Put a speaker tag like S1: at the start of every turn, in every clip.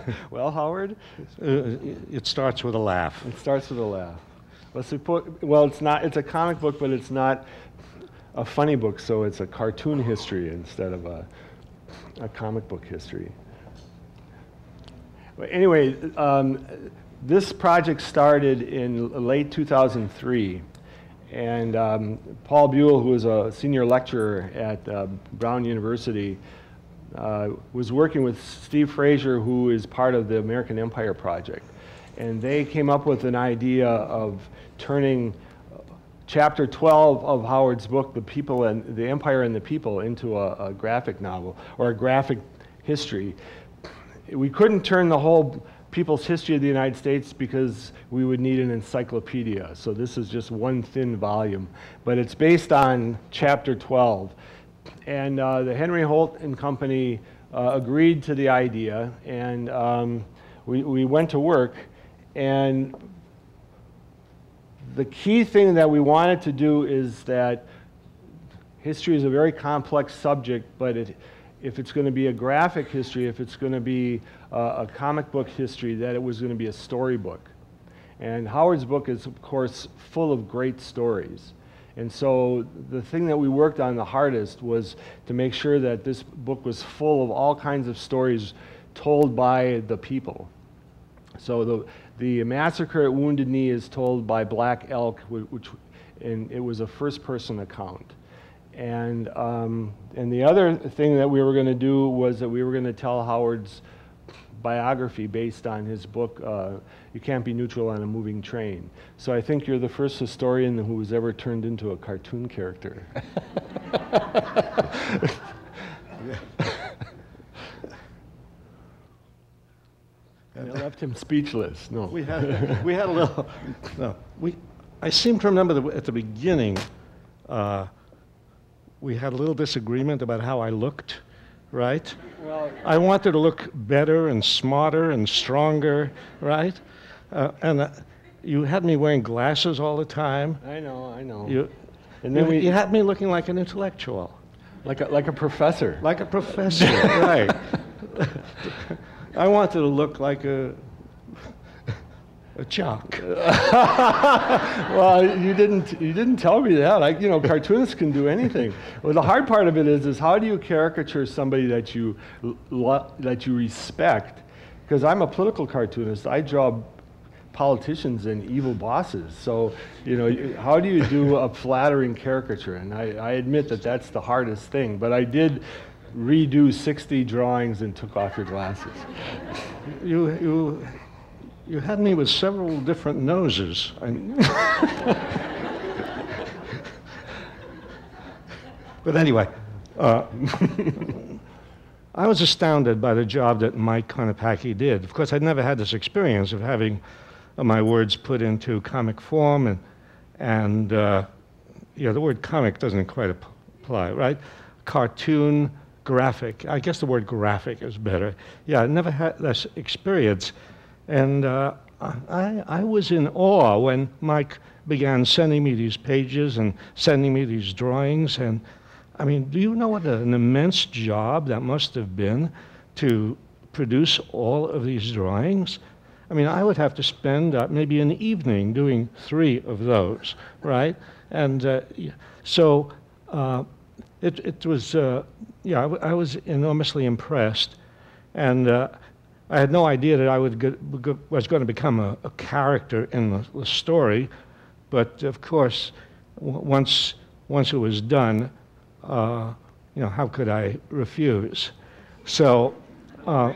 S1: well, Howard,
S2: Uh, It starts with a laugh.
S1: it starts with a laugh. Let's well, it's not. It's a comic book, but it's not a funny book, so it's a cartoon history instead of a, a comic book history. But anyway, um, this project started in late 2003, and um, Paul Buhle, who was a senior lecturer at uh, Brown University, uh, was working with Steve Fraser, who is part of the American Empire Project. And they came up with an idea of turning chapter 12 of Howard's book, The People and the Empire and the People, into a, a graphic novel or a graphic history. We couldn't turn the whole people's history of the United States because we would need an encyclopedia. So this is just one thin volume, but it's based on chapter 12. And uh, the Henry Holt and Company uh, agreed to the idea, and um, we, we went to work. And the key thing that we wanted to do is that history is a very complex subject, but it, if it's going to be a graphic history, if it's going to be uh, a comic book history, that it was going to be a storybook. And Howard's book is, of course, full of great stories. And so the thing that we worked on the hardest was to make sure that this book was full of all kinds of stories told by the people. So the, the massacre at Wounded Knee is told by Black Elk, which, and it was a first-person account. And, um, and the other thing that we were going to do was that we were going to tell Howard's biography based on his book, uh, You Can't Be Neutral on a Moving Train. So I think you're the first historian who was ever turned into a cartoon character. and it left him speechless. No.
S2: We had, we had a little, no, we, I seem to remember that at the beginning, uh, we had a little disagreement about how I looked, right?
S1: Well,
S2: I wanted to look better and smarter and stronger, right? Uh, and uh, you had me wearing glasses all the time.
S1: I know, I know.
S2: You,
S1: and then
S2: you,
S1: we,
S2: you had me looking like an intellectual,
S1: like a, like a professor.
S2: like a professor, right? I wanted to look like a a jock.
S1: well, you didn't you didn't tell me that. I, you know, cartoonists can do anything. Well, the hard part of it is is how do you caricature somebody that you lo- that you respect? Because I'm a political cartoonist. I draw politicians and evil bosses. So, you know, how do you do a flattering caricature? And I, I admit that that's the hardest thing. But I did redo 60 drawings and took off your glasses.
S2: You you you had me with several different noses. But anyway, uh, I was astounded by the job that Mike Konopacki did. Of course, I'd never had this experience of having my words put into comic form, and and uh, yeah, the word comic doesn't quite apply, right? Cartoon, graphic. I guess the word graphic is better. Yeah, I never had this experience. And uh, I, I was in awe when Mike began sending me these pages and sending me these drawings. And I mean, do you know what an immense job that must have been to produce all of these drawings? I mean, I would have to spend uh, maybe an evening doing three of those, right? And uh, so uh, it, it was, uh, yeah, I, I was enormously impressed. And uh, I had no idea that I would get, was going to become a, a character in the, the story. But of course, w- once, once it was done, uh, you know, how could I refuse? So, uh,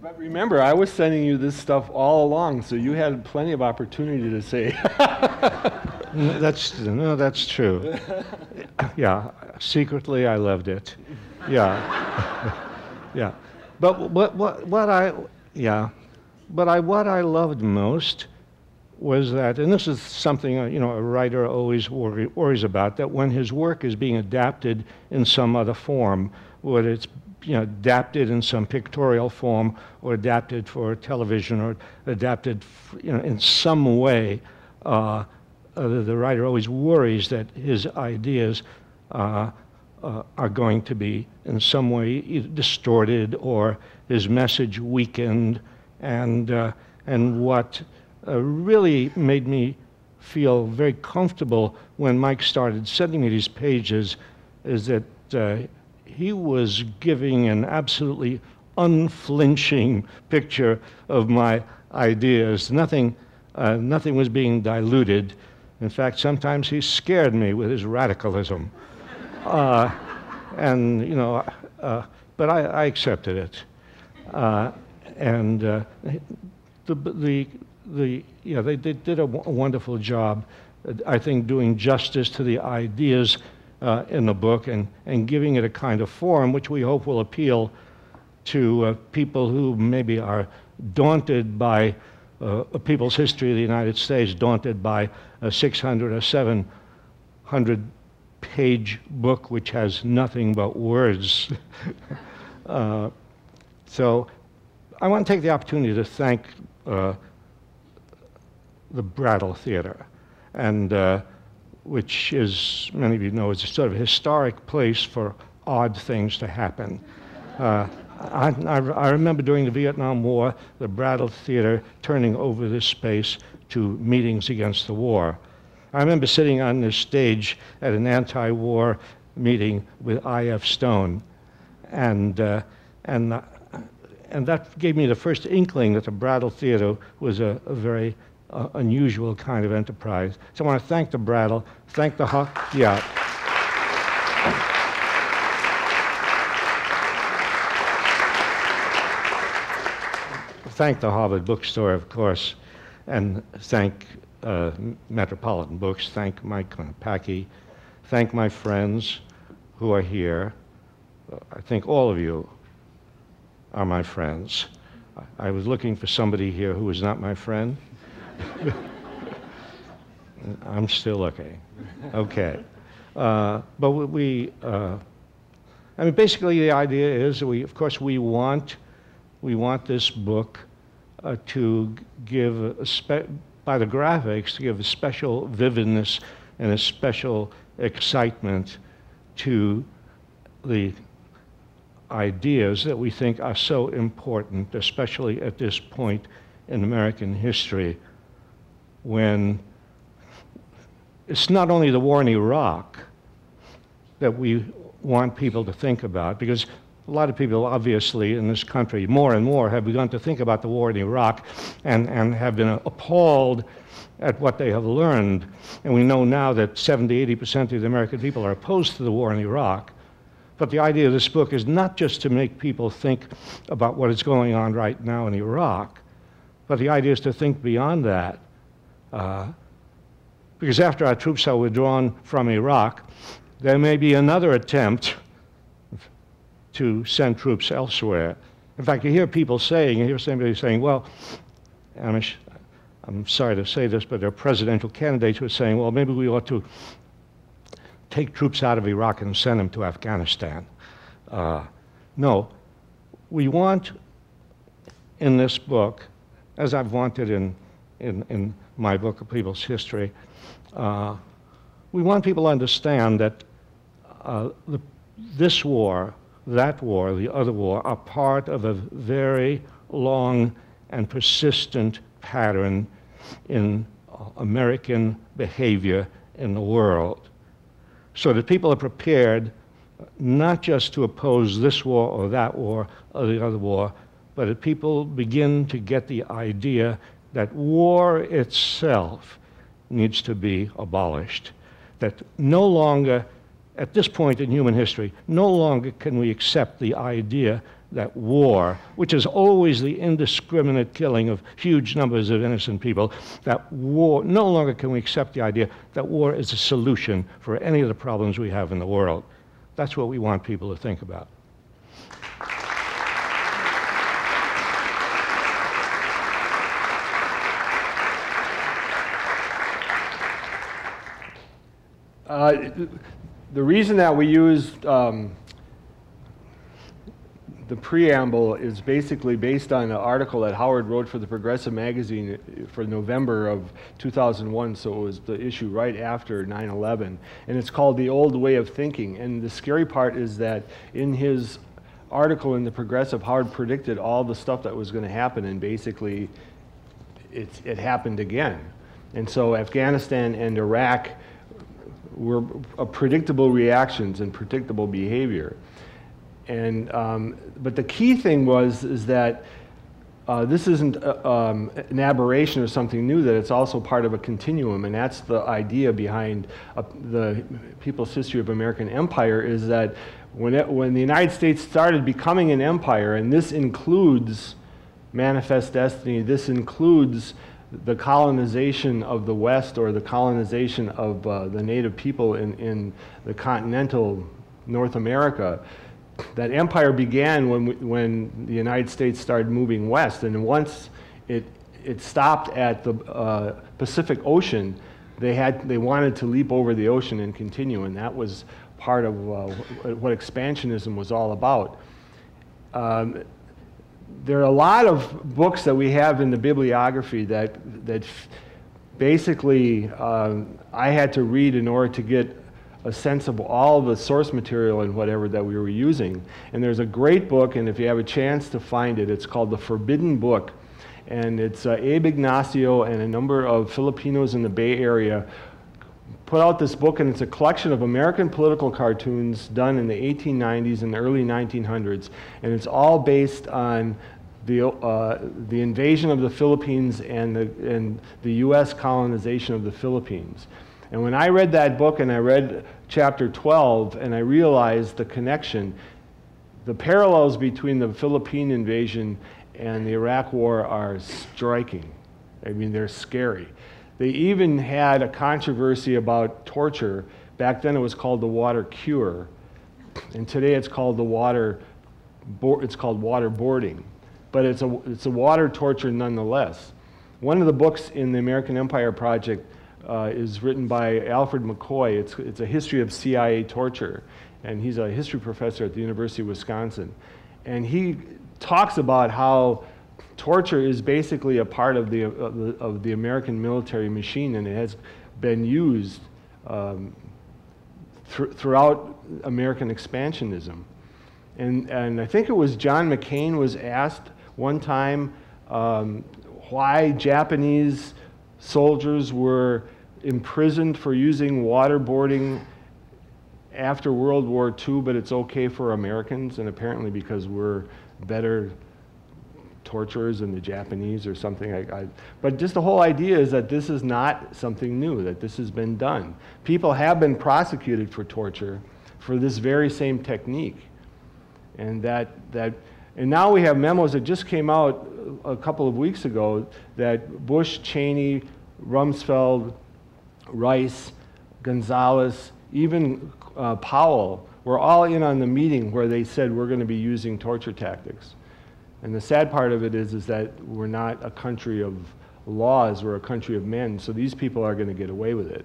S1: But remember, I was sending you this stuff all along, so you had plenty of opportunity to say,
S2: n- that's, no, that's true. Yeah, secretly I loved it. Yeah. yeah. But what, what, what I, yeah, but I, what I loved most was that, and this is something uh, you know a writer always worry, worries about, that when his work is being adapted in some other form, whether it's you know adapted in some pictorial form or adapted for television or adapted you know in some way, uh, uh, the, the writer always worries that his ideas uh, uh, are going to be in some way distorted or his message weakened. And, uh, and what uh, really made me feel very comfortable when Mike started sending me these pages is that uh, he was giving an absolutely unflinching picture of my ideas. Nothing, uh, nothing was being diluted. In fact, sometimes he scared me with his radicalism. Uh, and, you know, uh, but I, I, accepted it. Uh, and uh, the, the, the, yeah, they did, did a wonderful job, I think, doing justice to the ideas uh, in the book and, and giving it a kind of form which we hope will appeal to uh, people who maybe are daunted by uh, a people's history of the United States, daunted by a 600 or 700 page book which has nothing but words. so I want to take the opportunity to thank uh, the Brattle Theater, and uh, which is, many of you know, is a sort of historic place for odd things to happen. Uh, I, I, I, remember during the Vietnam War, the Brattle Theater turning over this space to meetings against the war. I remember sitting on this stage at an anti war meeting with I.F. Stone, and, uh, and, uh, and that gave me the first inkling that the Brattle Theater was a, a very uh, unusual kind of enterprise. So I want to thank the Brattle, thank the yeah. thank the Harvard Bookstore, of course, and thank uh, Metropolitan Books, thank Mike Konopacki, thank my friends who are here. I think all of you are my friends. I was looking for somebody here who was not my friend. I'm still looking. Okay. Uh, but we, uh, I mean, basically the idea is we, of course, we want, we want this book uh, to give, by the graphics, to give a special vividness and a special excitement to the ideas that we think are so important, especially at this point in American history when it's not only the war in Iraq that we want people to think about, because a lot of people, obviously, in this country, more and more, have begun to think about the war in Iraq and, and have been appalled at what they have learned. And we know now that 70, 80% of the American people are opposed to the war in Iraq. But the idea of this book is not just to make people think about what is going on right now in Iraq, but the idea is to think beyond that uh, because after our troops are withdrawn from Iraq, there may be another attempt to send troops elsewhere. In fact, you hear people saying, you hear somebody saying, well, I'm, I'm sorry to say this, but there are presidential candidates who are saying, well, maybe we ought to take troops out of Iraq and send them to Afghanistan. Uh, no, we want in this book, as I've wanted in, in, in my book of people's history, uh, we want people to understand that uh, the, this war, that war, the other war, are part of a very long and persistent pattern in American behavior in the world. So that people are prepared not just to oppose this war or that war or the other war, but that people begin to get the idea that war itself needs to be abolished. That no longer, at this point in human history, no longer can we accept the idea that war, which is always the indiscriminate killing of huge numbers of innocent people, that war, no longer can we accept the idea that war is a solution for any of the problems we have in the world. That's what we want people to think about.
S1: Uh, the reason that we used um, the preamble is basically based on an article that Howard wrote for the Progressive magazine for November of 2001, so it was the issue right after 9-11. And it's called The Old Way of Thinking. And the scary part is that in his article in the Progressive, Howard predicted all the stuff that was going to happen, and basically, it, it happened again. And so Afghanistan and Iraq were predictable reactions and predictable behavior. And, um, but the key thing was is that uh, this isn't uh, um, an aberration or something new, that it's also part of a continuum. And that's the idea behind uh, the People's History of American Empire is that when, it, when the United States started becoming an empire, and this includes manifest destiny, this includes the colonization of the West or the colonization of uh, the native people in, in the continental North America, that empire began when, we, when the United States started moving west. And once it, it stopped at the uh, Pacific Ocean, they, had, they wanted to leap over the ocean and continue. And that was part of uh, what expansionism was all about. Um, there are a lot of books that we have in the bibliography that, that basically um, I had to read in order to get a sense of all the source material and whatever that we were using. And there's a great book, and if you have a chance to find it, it's called The Forbidden Book. And it's uh, Abe Ignacio and a number of Filipinos in the Bay Area put out this book, and it's a collection of American political cartoons done in the 1890s and the early 1900s. And it's all based on the, uh, the invasion of the Philippines and the, and the U.S. colonization of the Philippines. And when I read that book and I read chapter 12 and I realized the connection, the parallels between the Philippine invasion and the Iraq war are striking. I mean, they're scary. They even had a controversy about torture. Back then it was called the water cure, and today it's called the water, it's called waterboarding. But it's a, it's a water torture nonetheless. One of the books in the American Empire Project uh, is written by Alfred McCoy. It's, it's a history of CIA torture, and he's a history professor at the University of Wisconsin. And he talks about how torture is basically a part of the, of the, of the American military machine, and it has been used um, th throughout American expansionism. And, and I think it was John McCain was asked one time um, why Japanese soldiers were imprisoned for using waterboarding after World War II, but it's okay for Americans, and apparently because we're better torturers than the Japanese or something. I, I, but just the whole idea is that this is not something new, that this has been done. People have been prosecuted for torture for this very same technique. And that, that and now we have memos that just came out a couple of weeks ago that Bush, Cheney, Rumsfeld, Rice, Gonzales, even uh, Powell were all in on the meeting where they said we're going to be using torture tactics. And the sad part of it is, is that we're not a country of laws, we're a country of men, so these people are going to get away with it.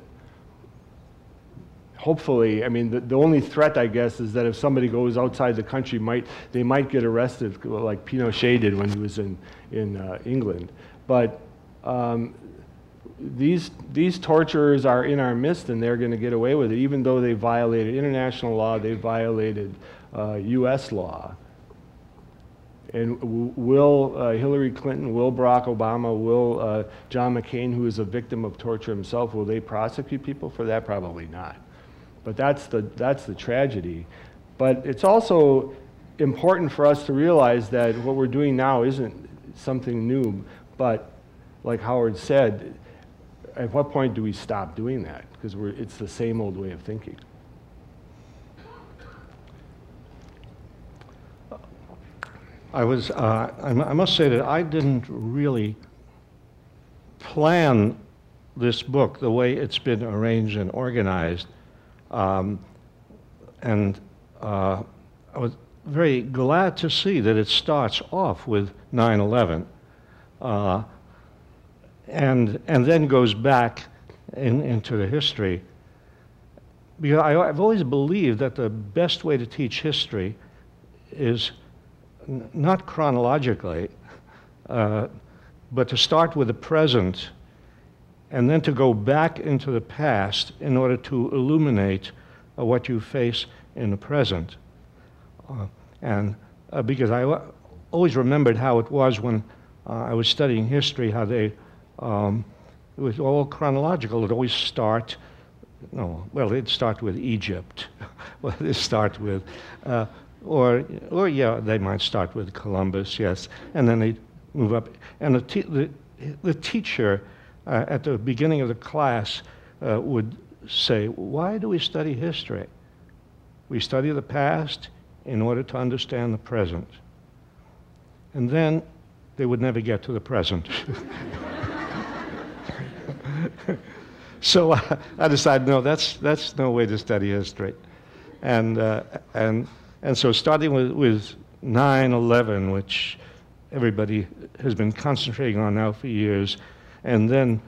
S1: Hopefully, I mean, the, the only threat, I guess, is that if somebody goes outside the country, might, they might get arrested, like Pinochet did when he was in, in uh, England. But um, these, these torturers are in our midst and they're going to get away with it, even though they violated international law, they violated uh, U.S. law. And will uh, Hillary Clinton, will Barack Obama, will uh, John McCain, who is a victim of torture himself, will they prosecute people for that? Probably not. But that's the, that's the tragedy. But it's also important for us to realize that what we're doing now isn't something new, but like Howard said, at what point do we stop doing that? Because it's the same old way of thinking.
S2: I was, uh, I, I must say that I didn't really plan this book the way it's been arranged and organized. Um, and uh, I was very glad to see that it starts off with 9 11. Uh, and, and then goes back in, into the history. Because I, have always believed that the best way to teach history is not chronologically, uh, but to start with the present and then to go back into the past in order to illuminate uh, what you face in the present. Uh, and uh, because I always remembered how it was when uh, I was studying history, how they, um, it was all chronological. It'd always start, no, well, it'd start with Egypt. well, it'd start with, uh, or, or yeah, they might start with Columbus, yes, and then they'd move up. And the, te- the, the teacher uh, at the beginning of the class uh, would say, Why do we study history? We study the past in order to understand the present. And then they would never get to the present. so uh, I decided, no, that's, that's no way to study history. And, uh, and, and so starting with, with 9 11, which everybody has been concentrating on now for years, and then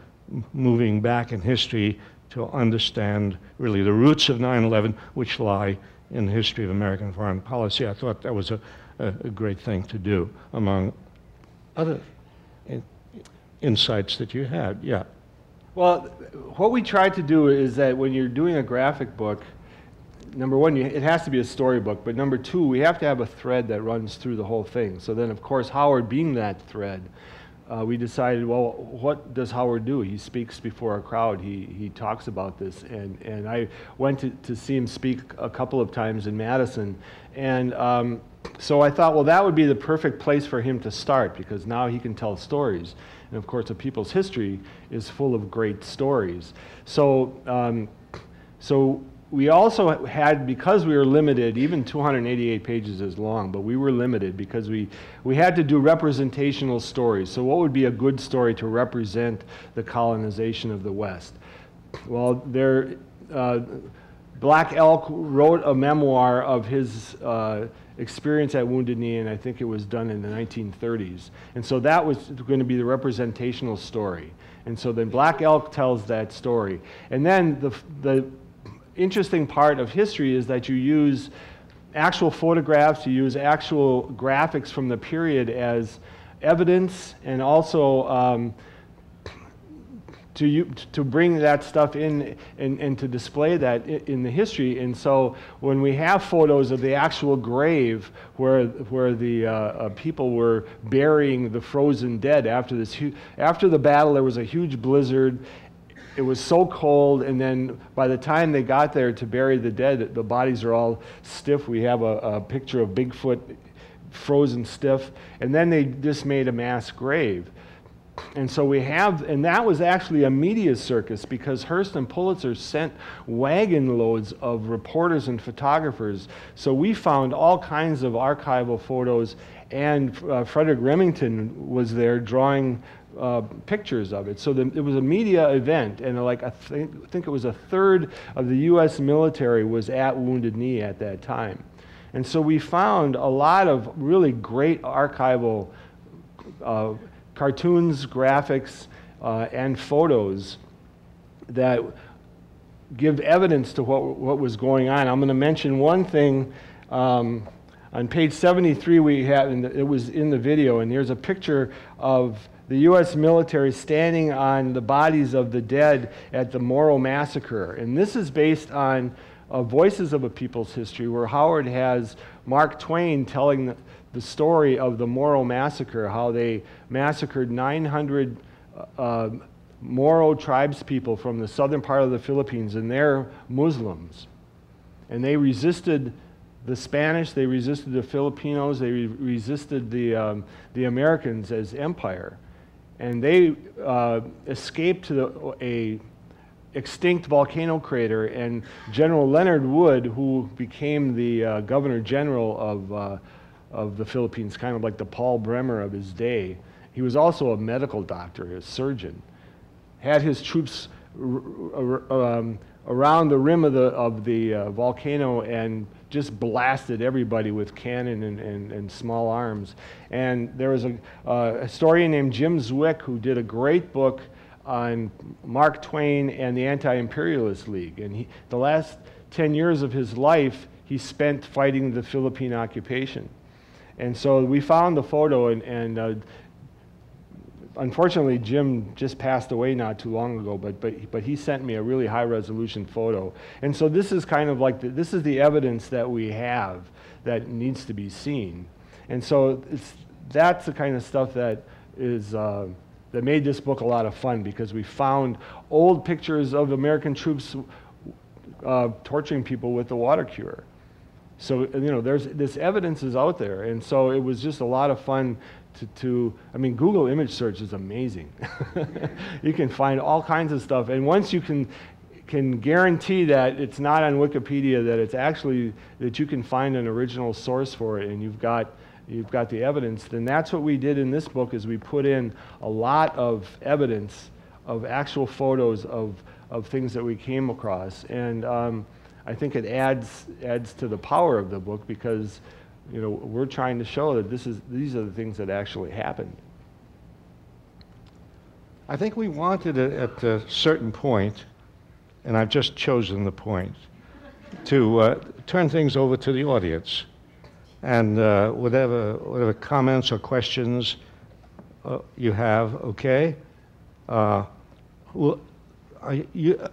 S2: moving back in history to understand really the roots of 9 11, which lie in the history of American foreign policy. I thought that was a, a, a great thing to do, among other in, insights that you had. Yeah.
S1: Well, what we tried to do is that when you're doing a graphic book, number one, you, it has to be a storybook, but number two, we have to have a thread that runs through the whole thing. So then, of course, Howard being that thread, uh, we decided, well, what does Howard do? He speaks before a crowd. He, he talks about this. And, and I went to, to see him speak a couple of times in Madison. And um, so I thought, well, that would be the perfect place for him to start because now he can tell stories. And of course, a people's history is full of great stories. So, um, so we also had, because we were limited, even 288 pages is long, but we were limited because we, we had to do representational stories. So, what would be a good story to represent the colonization of the West? Well, there, uh, Black Elk wrote a memoir of his uh, experience at Wounded Knee, and I think it was done in the 1930s. And so that was going to be the representational story. And so then Black Elk tells that story. And then the, the interesting part of history is that you use actual photographs, you use actual graphics from the period as evidence, and also um, to, you, to bring that stuff in and, and to display that in the history. And so when we have photos of the actual grave where, where the uh, uh, people were burying the frozen dead after, this after the battle, there was a huge blizzard it was so cold, and then by the time they got there to bury the dead, the bodies are all stiff. We have a, a picture of Bigfoot frozen stiff, and then they just made a mass grave. And so we have, and that was actually a media circus because Hearst and Pulitzer sent wagon loads of reporters and photographers. So we found all kinds of archival photos, and uh, Frederic Remington was there drawing uh, pictures of it. So the, it was a media event, and like I think, think it was a third of the U.S. military was at Wounded Knee at that time. And so we found a lot of really great archival uh, cartoons, graphics, uh, and photos that give evidence to what, what was going on. I'm going to mention one thing. Um, on page 73, we had, and it was in the video, and there's a picture of the U.S. military standing on the bodies of the dead at the Moro Massacre. And this is based on uh, Voices of a People's History, where Howard has Mark Twain telling the, the story of the Moro Massacre, how they massacred 900 uh, um, Moro tribespeople from the southern part of the Philippines, and they're Muslims. And they resisted the Spanish, they resisted the Filipinos, they re- resisted the, um, the Americans as empire and they uh, escaped to the, a extinct volcano crater. And General Leonard Wood, who became the uh, governor general of, uh, of the Philippines, kind of like the Paul Bremer of his day, he was also a medical doctor, a surgeon, had his troops um, around the rim of the, of the uh, volcano and just blasted everybody with cannon and, and, and small arms. And there was a, uh, historian named Jim Zwick who did a great book on Mark Twain and the Anti Imperialist League. And he, the last 10 years of his life, he spent fighting the Philippine occupation. And so we found the photo, and, and uh, unfortunately, Jim just passed away not too long ago, but, but, but he sent me a really high resolution photo. And so this is kind of like the, this is the evidence that we have that needs to be seen. And so it's, that's the kind of stuff that is, uh, that made this book a lot of fun because we found old pictures of American troops uh, torturing people with the water cure. So, you know, there's, this evidence is out there. And so it was just a lot of fun to, to I mean, Google image search is amazing. you can find all kinds of stuff. And once you can, can guarantee that it's not on Wikipedia, that it's actually, that you can find an original source for it and you've got, you've got the evidence, then that's what we did in this book is we put in a lot of evidence of actual photos of, of things that we came across. And um, I think it adds, adds to the power of the book because you know, we're trying to show that this is, these are the things that actually happened.
S2: I think we wanted at a certain point, and I've just chosen the point, to uh, turn things over to the audience. And uh, whatever, whatever comments or questions uh, you have, okay? Uh, well, you,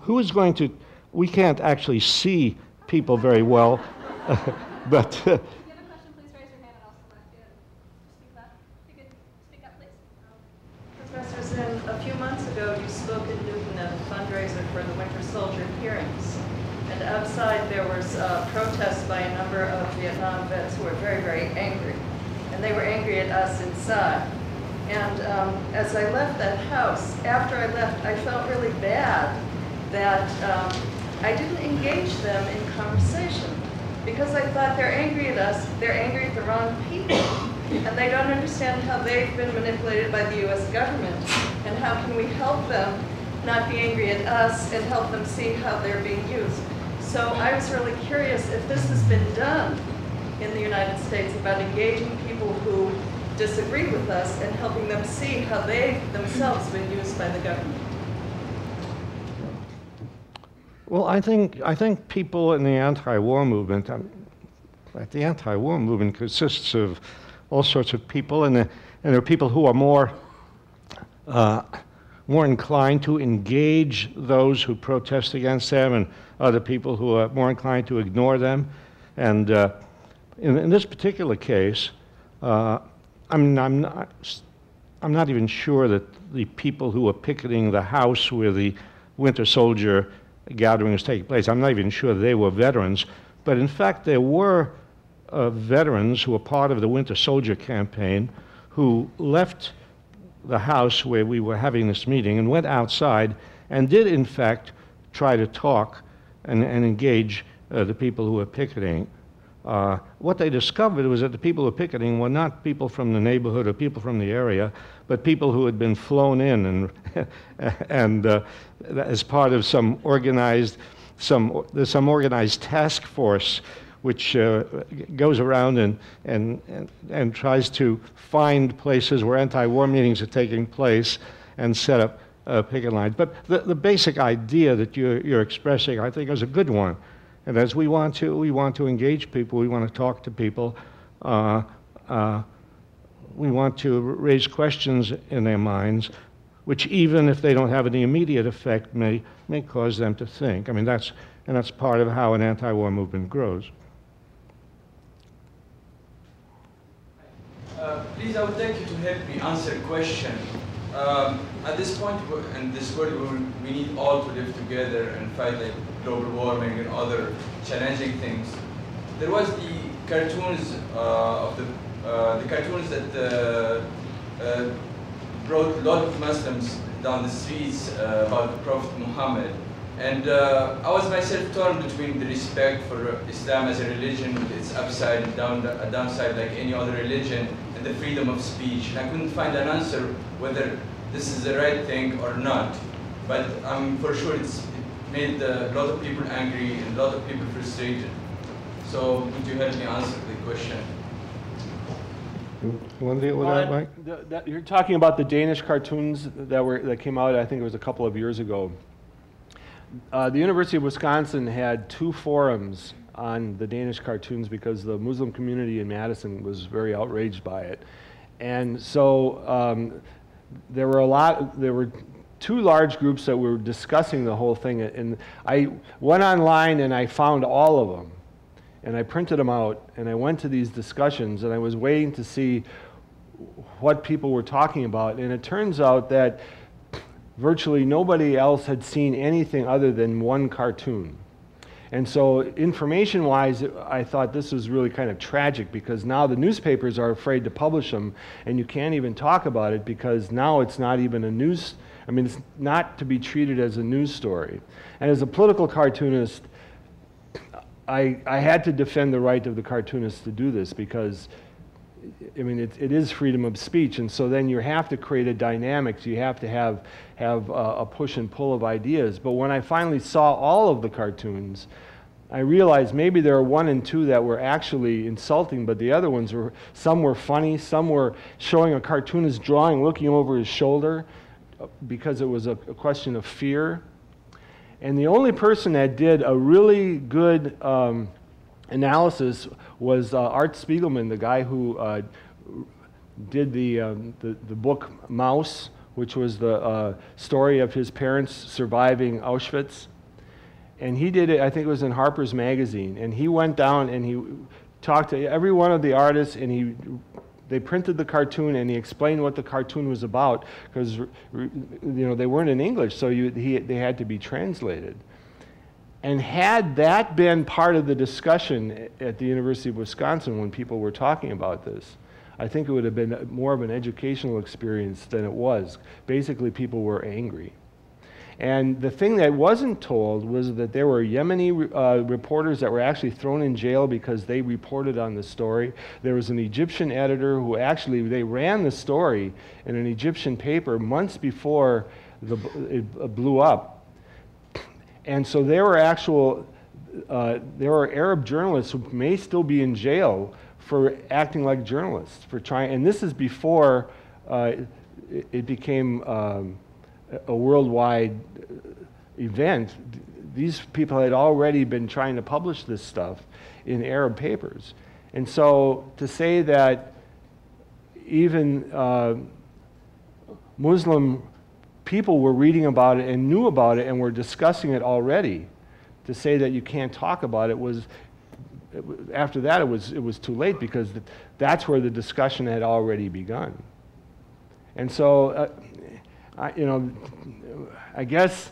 S2: who is going to we can't actually see people very well, but. Uh,
S3: Professor Zinn, a few months ago you spoke in Newton at a fundraiser for the Winter Soldier hearings. And outside there was uh, protests by a number of Vietnam vets who were very, very angry. And they were angry at us inside. And um, as I left that house, after I left, I felt really bad that um, I didn't engage them in conversation because I thought they're angry at us, they're angry at the wrong people, and they don't understand how they've been manipulated by the U.S. government, and how can we help them not be angry at us and help them see how they're being used. So I was really curious if this has been done in the United States about engaging people who disagree with us and helping them see how they themselves been used by the government.
S2: Well, I think, I think people in the anti-war movement, um, the anti-war movement consists of all sorts of people, and, the, and there are people who are more, uh, more inclined to engage those who protest against them, and other people who are more inclined to ignore them. And uh, in, in, this particular case, uh, I mean, I'm not, I'm not even sure that the people who are picketing the house where the Winter Soldier gathering was taking place. I'm not even sure they were veterans, but in fact, there were uh, veterans who were part of the Winter Soldier campaign who left the house where we were having this meeting and went outside and did, in fact, try to talk and, and engage uh, the people who were picketing. Uh, what they discovered was that the people who were picketing were not people from the neighborhood or people from the area, but people who had been flown in and, and uh, as part of some organized, some, there's some organized task force which uh, goes around and, and, and, and, tries to find places where anti-war meetings are taking place and set up uh, picket lines. But the, the basic idea that you're, you're expressing, I think, is a good one. And as we want to, we want to engage people, we want to talk to people, uh, uh, we want to raise questions in their minds, which even if they don't have any immediate effect, may, may cause them to think. I mean, that's, and that's part of how an anti-war movement grows.
S4: Uh, please, I would like you to help me answer a question. Um, at this point in this world, we need all to live together and fight like global warming and other challenging things. There was the cartoons uh, of the uh, the cartoons that uh, uh, brought a lot of Muslims down the streets about the Prophet Muhammad. And uh, I was myself torn between the respect for Islam as a religion with its upside and down, downside like any other religion and the freedom of speech. And I couldn't find an answer whether this is the right thing or not. But I'm for sure it's, it made a lot of people angry and a lot of people frustrated. So would you help me answer the question?
S2: You want to deal with that, Mike?
S1: The, that, you're talking about the Danish cartoons that were that came out. I think it was a couple of years ago. Uh, the University of Wisconsin had two forums on the Danish cartoons because the Muslim community in Madison was very outraged by it, and so um, there were a lot. There were two large groups that were discussing the whole thing, and I went online and I found all of them and I printed them out, and I went to these discussions, and I was waiting to see what people were talking about, and it turns out that virtually nobody else had seen anything other than one cartoon. And so, information wise, I thought this was really kind of tragic because now the newspapers are afraid to publish them, and you can't even talk about it because now it's not even a news, I mean, it's not to be treated as a news story. And as a political cartoonist, I, I had to defend the right of the cartoonist to do this because I mean, it, it is freedom of speech, and so then you have to create a dynamic. So you have to have have a push and pull of ideas. But when I finally saw all of the cartoons, I realized maybe there were one and two that were actually insulting, but the other ones were some were funny, some were showing a cartoonist drawing, looking over his shoulder, because it was a, a question of fear. And the only person that did a really good um, analysis was uh, Art Spiegelman, the guy who uh, did the, um, the, the, book Maus, which was the uh, story of his parents surviving Auschwitz. And he did it, I think it was in Harper's Magazine. And he went down and he talked to every one of the artists and he they printed the cartoon and he explained what the cartoon was about because you know they weren't in English, so you, he, they had to be translated. And had that been part of the discussion at the University of Wisconsin when people were talking about this, I think it would have been more of an educational experience than it was. Basically, people were angry. And the thing that wasn't told was that there were Yemeni uh, reporters that were actually thrown in jail because they reported on the story. There was an Egyptian editor who actually they ran the story in an Egyptian paper months before the, it blew up and so there were actual, uh, there are Arab journalists who may still be in jail for acting like journalists, for trying, and this is before uh, it, it, became um, a worldwide event. These people had already been trying to publish this stuff in Arab papers. And so to say that even uh, Muslim people were reading about it and knew about it and were discussing it already. To say that you can't talk about it was, after that, it was, it was too late because that's where the discussion had already begun. And so, uh, I, you know, I guess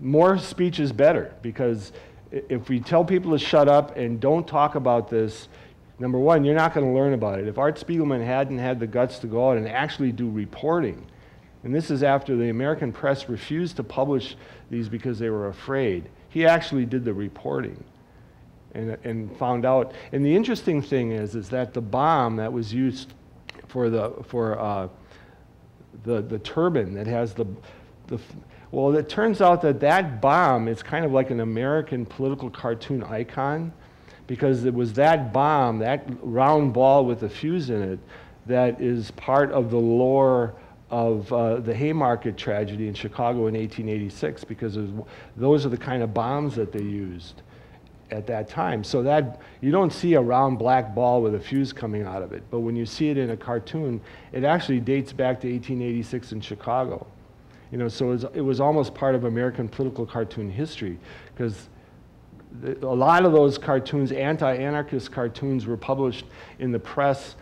S1: more speech is better because if we tell people to shut up and don't talk about this, number one, you're not going to learn about it. If Art Spiegelman hadn't had the guts to go out and actually do reporting, and this is after the American press refused to publish these because they were afraid. He actually did the reporting and, and found out. And the interesting thing is, is that the bomb that was used for the, for, uh, the, the turban that has the, the, well, it turns out that that bomb is kind of like an American political cartoon icon because it was that bomb, that round ball with a fuse in it, that is part of the lore of uh, the Haymarket tragedy in Chicago in 1886 because was, those are the kind of bombs that they used at that time. So that you don't see a round black ball with a fuse coming out of it, but when you see it in a cartoon, it actually dates back to 1886 in Chicago. You know, so it was, it was almost part of American political cartoon history because a lot of those cartoons, anti-anarchist cartoons, were published in the press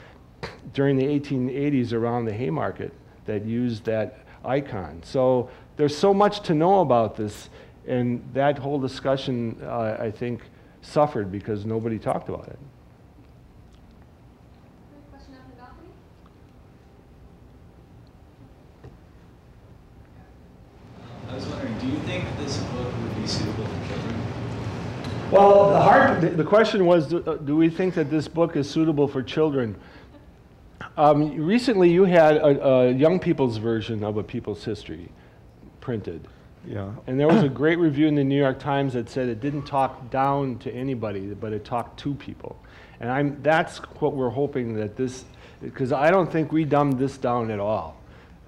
S1: during the 1880s around the Haymarket that used that icon. So there's so much to know about this, and that whole discussion, uh, I think, suffered because nobody talked about it.
S5: I was wondering, do you think this book would be suitable for children?
S1: Well, the, hard, the, the question was, do, uh, do, we think that this book is suitable for children? Um, recently, you had a, a, young people's version of A People's History printed.
S2: Yeah.
S1: And there was a great review in the New York Times that said it didn't talk down to anybody, but it talked to people. And I'm, that's what we're hoping that this, because I don't think we dumbed this down at all.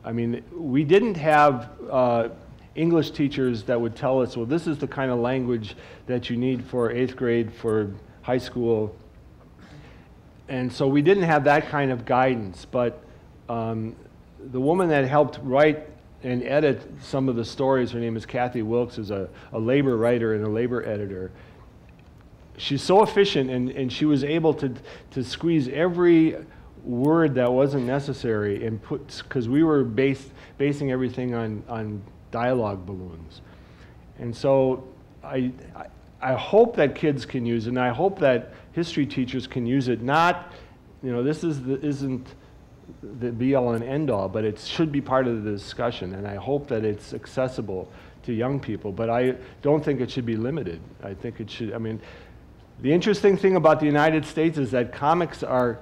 S1: I mean, we didn't have uh, English teachers that would tell us, well, this is the kind of language that you need for eighth grade, for high school, and so we didn't have that kind of guidance, but um, the woman that helped write and edit some of the stories, her name is Kathy Wilkes, is a, a labor writer and a labor editor. she's so efficient, and, and she was able to, to squeeze every word that wasn't necessary and put, because we were based, basing everything on, on dialogue balloons. And so I, I, hope that kids can use it, and I hope that history teachers can use it. Not, you know, this is the, isn't the be all and end all, but it should be part of the discussion, and I hope that it's accessible to young people. But I don't think it should be limited. I think it should, I mean, the interesting thing about the United States is that comics are,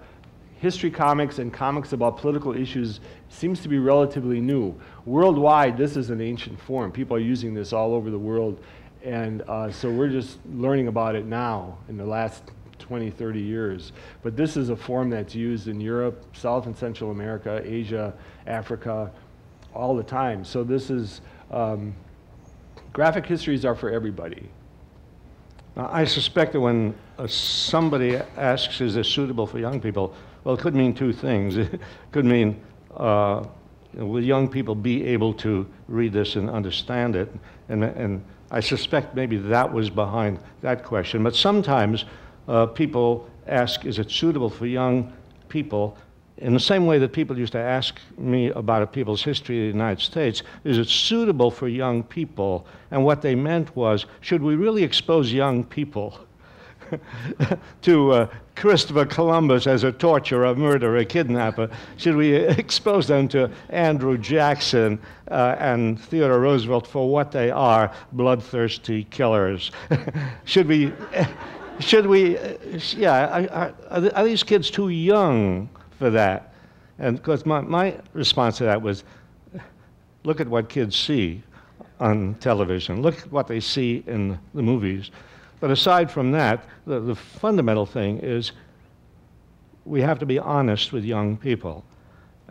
S1: history comics and comics about political issues seems to be relatively new. Worldwide, this is an ancient form. People are using this all over the world. And uh, so we're just learning about it now in the last 20, 30 years. But this is a form that's used in Europe, South and Central America, Asia, Africa, all the time. So this is, um, graphic histories are for everybody.
S2: I suspect that when uh, somebody asks, is this suitable for young people, well, it could mean two things. It could mean, uh, will young people be able to read this and understand it? And, and I suspect maybe that was behind that question. But sometimes uh, people ask, is it suitable for young people? In the same way that people used to ask me about a people's history of the United States, is it suitable for young people? And what they meant was, should we really expose young people to uh, Christopher Columbus as a torturer, a murderer, a kidnapper? Should we expose them to Andrew Jackson uh, and Theodore Roosevelt for what they are, bloodthirsty killers? should we, should we, uh, yeah, are, are these kids too young for that? And because my, my response to that was, look at what kids see on television. Look at what they see in the movies. But aside from that, the, the fundamental thing is we have to be honest with young people.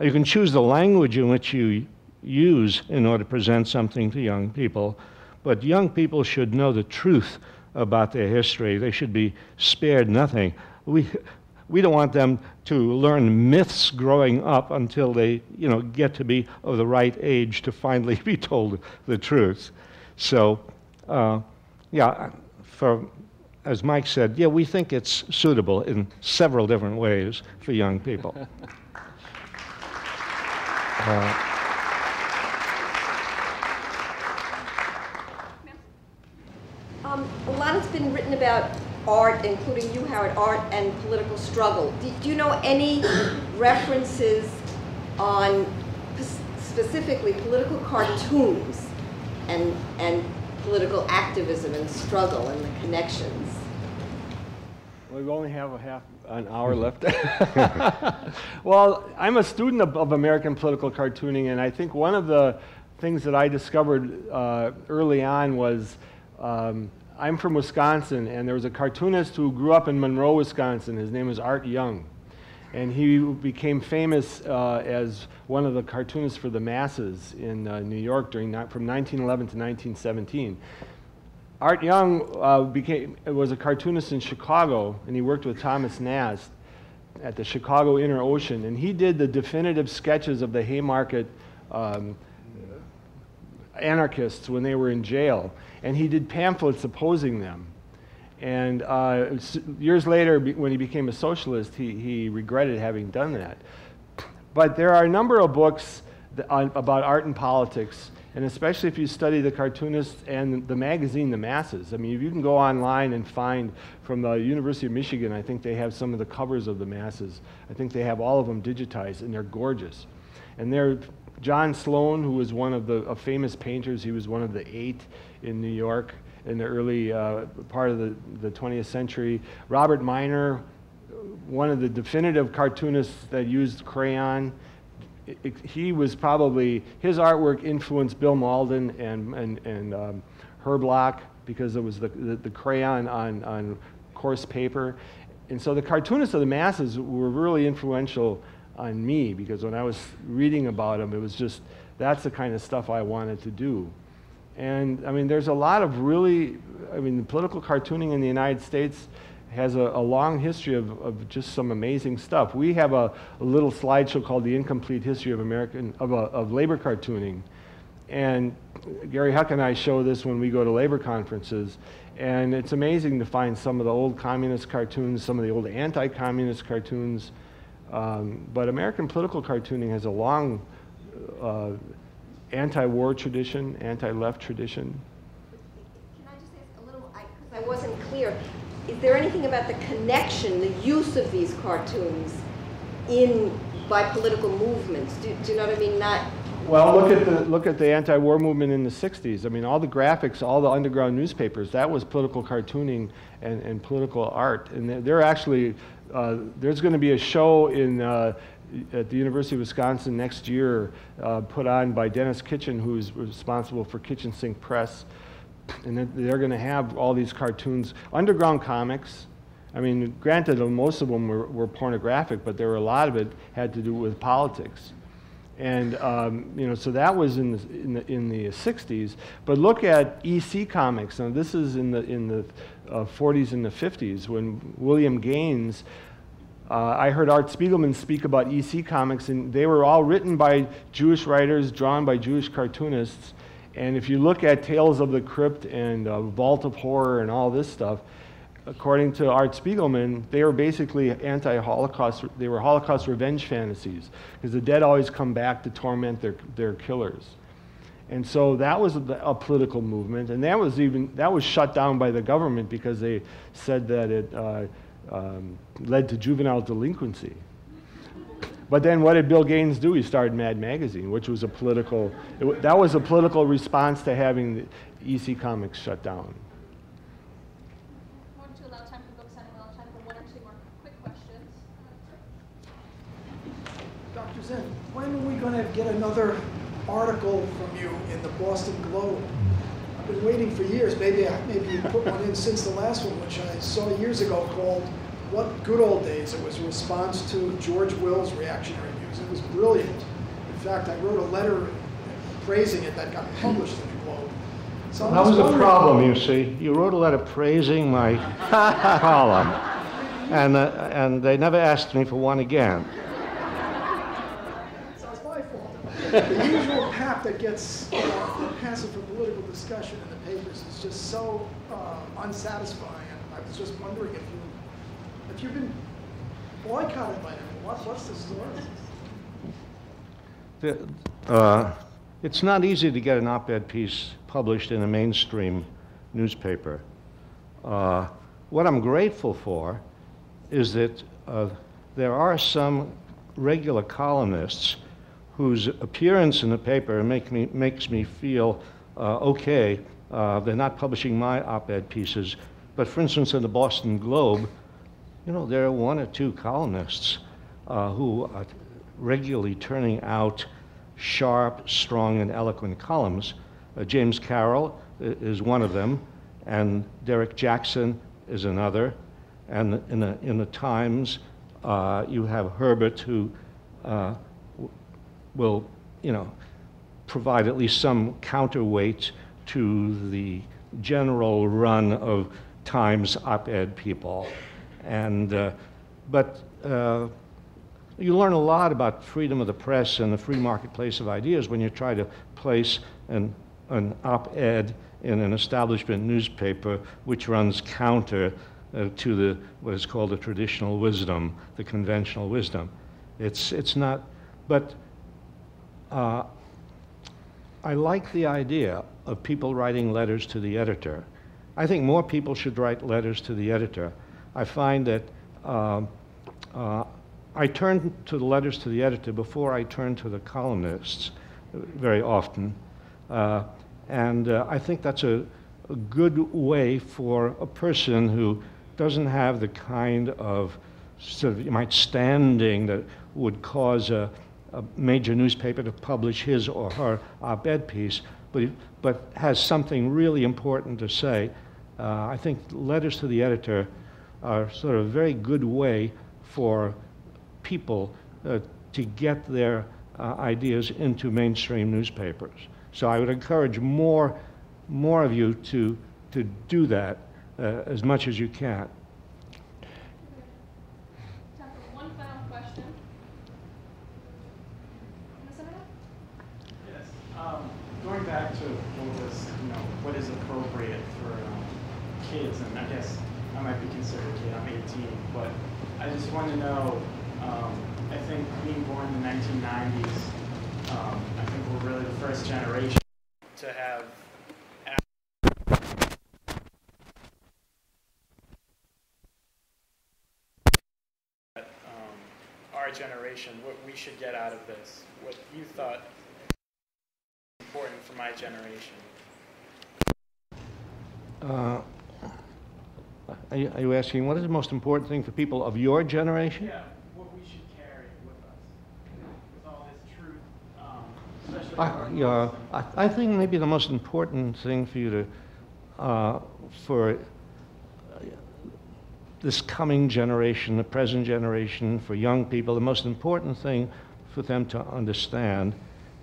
S2: You can choose the language in which you use in order to present something to young people, but young people should know the truth about their history. They should be spared nothing. We, we don't want them to learn myths growing up until they you know, get to be of the right age to finally be told the truth. So, uh, yeah, for, as Mike said, yeah, we think it's suitable in several different ways for young people. uh,
S6: um, a lot has been written about art, including you, Howard, art and political struggle. Do, do you know any references on specifically political cartoons and, and political activism and struggle and the connections.
S1: We only have a half an hour left. well, I'm a student of, of, American political cartooning, and I think one of the things that I discovered uh, early on was um, I'm from Wisconsin, and there was a cartoonist who grew up in Monroe, Wisconsin. His name was Art Young and he became famous uh, as one of the cartoonists for the masses in uh, New York during from 1911 to 1917. Art Young uh, became, was a cartoonist in Chicago, and he worked with Thomas Nast at the Chicago Inter Ocean, and he did the definitive sketches of the Haymarket um, anarchists when they were in jail, and he did pamphlets opposing them. And uh, years later, when he became a socialist, he, he regretted having done that. But there are a number of books on, about art and politics, and especially if you study the cartoonists and the magazine, The Masses. I mean, if you can go online and find from the University of Michigan, I think they have some of the covers of The Masses. I think they have all of them digitized, and they're gorgeous. And they're John Sloan, who was one of the famous painters, he was one of the eight in New York in the early uh, part of the, the 20th century. Robert Minor, one of the definitive cartoonists that used crayon, he was probably, his artwork influenced Bill Mauldin and, and, and um, Herblock because it was the, the, the, crayon on, on coarse paper. And so the cartoonists of the masses were really influential on me because when I was reading about them, it was just, that's the kind of stuff I wanted to do. And I mean, there's a lot of really, I mean, political cartooning in the United States has a, a long history of, of, just some amazing stuff. We have a, a, little slideshow called The Incomplete History of American, of, of labor cartooning. And Gary Huck and I show this when we go to labor conferences. And it's amazing to find some of the old communist cartoons, some of the old anti-communist cartoons. Um, but American political cartooning has a long uh, anti-war tradition, anti-left tradition.
S6: Can I just ask a little, because I wasn't clear, is there anything about the connection, the use of these cartoons in, by political movements? Do do you know what I mean? Not,
S1: Well, look at the look at the anti-war movement in the '60s. I mean, all the graphics, all the underground newspapers, that was political cartooning and, and political art. And they're, they're actually uh, there's going to be a show in uh, at the University of Wisconsin next year, uh, put on by Denis Kitchen, who's responsible for Kitchen Sink Press, and they're going to have all these cartoons, underground comics. I mean, granted, most of them were, were pornographic, but there were a lot of it had to do with politics. And um, you know, so that was in the, in the in the 60s. But look at EC Comics. Now this is in the in the uh, 40s and the 50s when William Gaines. Uh, I heard Art Spiegelman speak about EC Comics, and they were all written by Jewish writers, drawn by Jewish cartoonists. And if you look at Tales of the Crypt and uh, Vault of Horror and all this stuff, according to Art Spiegelman, they were basically anti-Holocaust. They were Holocaust revenge fantasies because the dead always come back to torment their, their killers. And so that was a, a, political movement, and that was even that was shut down by the government because they said that it uh, um, led to juvenile delinquency. But then what did Bill Gaines do? He started Mad Magazine, which was a political, it, that was a political response to having the EC Comics shut down.
S7: Going to allow time for book signing, we'll have time for one or two more quick questions.
S8: Dr. Zinn, when are we going to get another article from you in the Boston Globe? Been waiting for years. Maybe I, maybe you put one in since the last one, which I saw years ago called "What Good Old Days." It was a response to George Will's reactionary views. It was brilliant. In fact, I wrote a letter praising it that got published in the Globe. So
S2: That was the problem, you see. You wrote a letter praising my column, and, uh, and they never asked me for one again.
S8: So it's my fault. The usual pap that gets, uh, that passes for political discussion in the papers is just so uh, unsatisfying. And I was just wondering if you, if you've been boycotted by them, what, what's the story?
S2: The- uh, It's not easy to get an op-ed piece published in a mainstream newspaper. Uh, What I'm grateful for is that uh, there are some regular columnists whose appearance in the paper make me, makes me feel uh, okay. Uh, they're not publishing my op-ed pieces, but for instance, in the Boston Globe, you know, there are one or two columnists uh, who are regularly turning out sharp, strong, and eloquent columns. Uh, James Carroll is one of them, and Derrick Jackson is another. And in the, in the Times, uh, you have Herbert, who uh, will, you know, provide at least some counterweight to the general run of Times op-ed people. And, uh, but uh, you learn a lot about freedom of the press and the free marketplace of ideas when you try to place an, an op-ed in an establishment newspaper which runs counter uh, to the, what is called the traditional wisdom, the conventional wisdom. It's, it's not, but uh, I like the idea of people writing letters to the editor. I think more people should write letters to the editor. I find that uh, uh, I turn to the letters to the editor before I turn to the columnists uh, very often. Uh, and uh, I think that's a, a good way for a person who doesn't have the kind of sort of, you might, standing that would cause a, a major newspaper to publish his or her op-ed piece, but, but has something really important to say. Uh, I think letters to the editor are sort of a very good way for people uh, to get their uh, ideas into mainstream newspapers. So I would encourage more, more of you to, to do that uh, as much as you can.
S7: Time for one final question. Ms. Senator?
S9: Yes. Um, Going is appropriate for um, kids, and I guess I might be considered a kid, I'm 18, but I just want to know, um, I think being born in the 1990s, um, I think we're really the first generation to have um, our generation, what we should get out of this, what you thought important for my generation.
S2: Uh, Are you are you asking, what is the most important thing for people of your generation?
S9: Yeah, what we should carry with us, with all this truth, um, especially.
S2: I,
S9: for our
S2: yeah, I, I think maybe the most important thing for you to, uh, for uh, this coming generation, the present generation, for young people, the most important thing for them to understand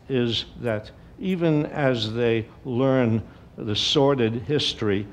S2: is that even as they learn the sordid history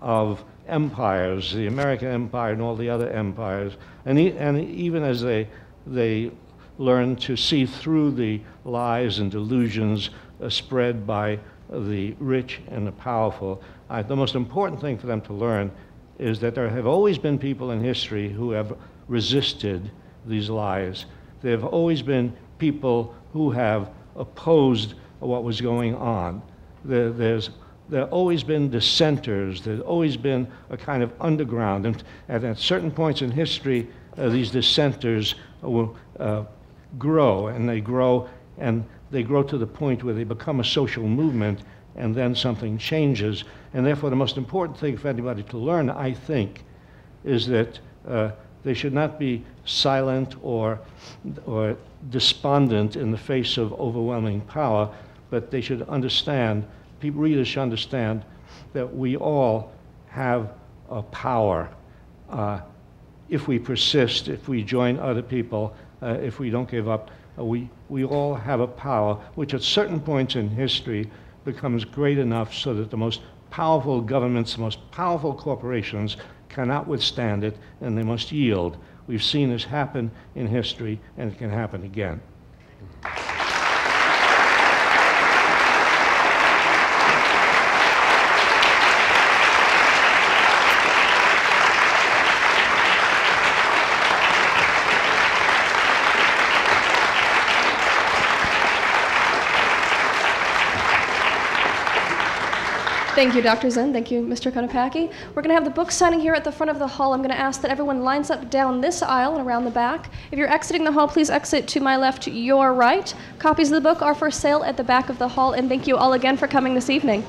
S2: of empires, the American empire and all the other empires, and, e- and even as they, they learn to see through the lies and delusions uh, spread by the rich and the powerful, I, the most important thing for them to learn is that there have always been people in history who have resisted these lies. There have always been people who have opposed what was going on. There, there's there have always been dissenters. There's always been a kind of underground. And, at certain points in history, uh, these dissenters will uh, grow, and they grow, and they grow to the point where they become a social movement, and then something changes. And therefore, the most important thing for anybody to learn, I think, is that uh, they should not be silent or, or despondent in the face of overwhelming power, but they should understand, people, readers should understand that we all have a power. Uh, if we persist, if we join other people, uh, if we don't give up, uh, we, we all have a power which at certain points in history becomes great enough so that the most powerful governments, the most powerful corporations cannot withstand it and they must yield. We've seen this happen in history and it can happen again.
S7: Thank you, Dr. Zinn. Thank you, Mr. Konopacki. We're going to have the book signing here at the front of the hall. I'm going to ask that everyone lines up down this aisle and around the back. If you're exiting the hall, please exit to my left, your right. Copies of the book are for sale at the back of the hall, and thank you all again for coming this evening.